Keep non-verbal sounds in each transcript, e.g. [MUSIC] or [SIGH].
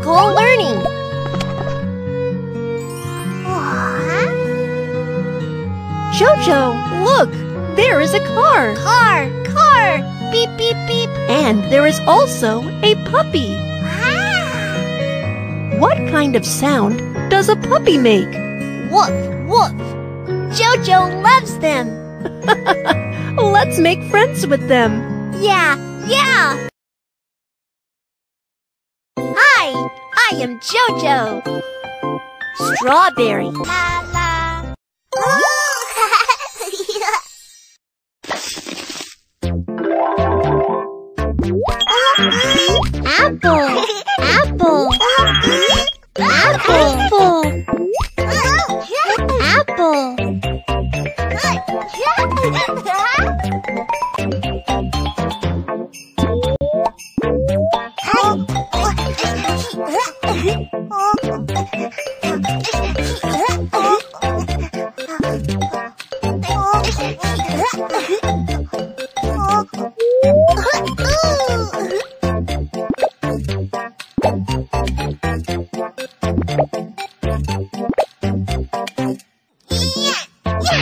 school learning. Jojo, look! There is a car. Car, car, beep, beep, beep. And there is also a puppy. Ah. What kind of sound does a puppy make? Woof, woof. Jojo loves them. [LAUGHS] Let's make friends with them. Yeah, yeah. I am Jojo. Strawberry. La la. [LAUGHS] Apple, apple, [LAUGHS]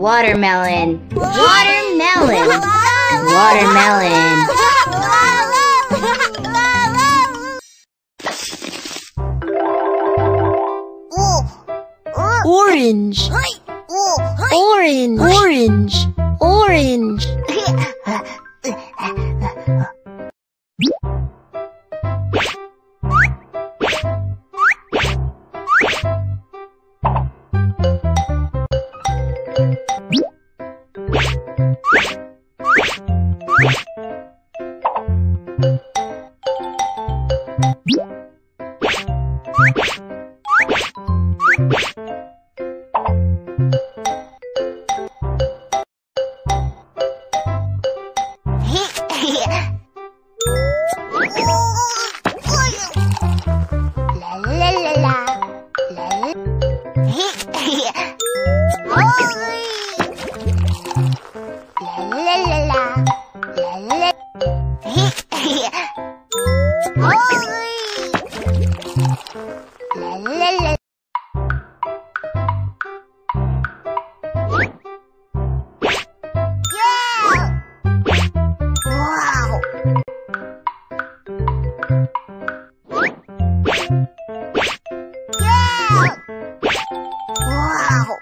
Watermelon. Watermelon. Watermelon. Orange. Orange. Orange. 嘿嘿。然后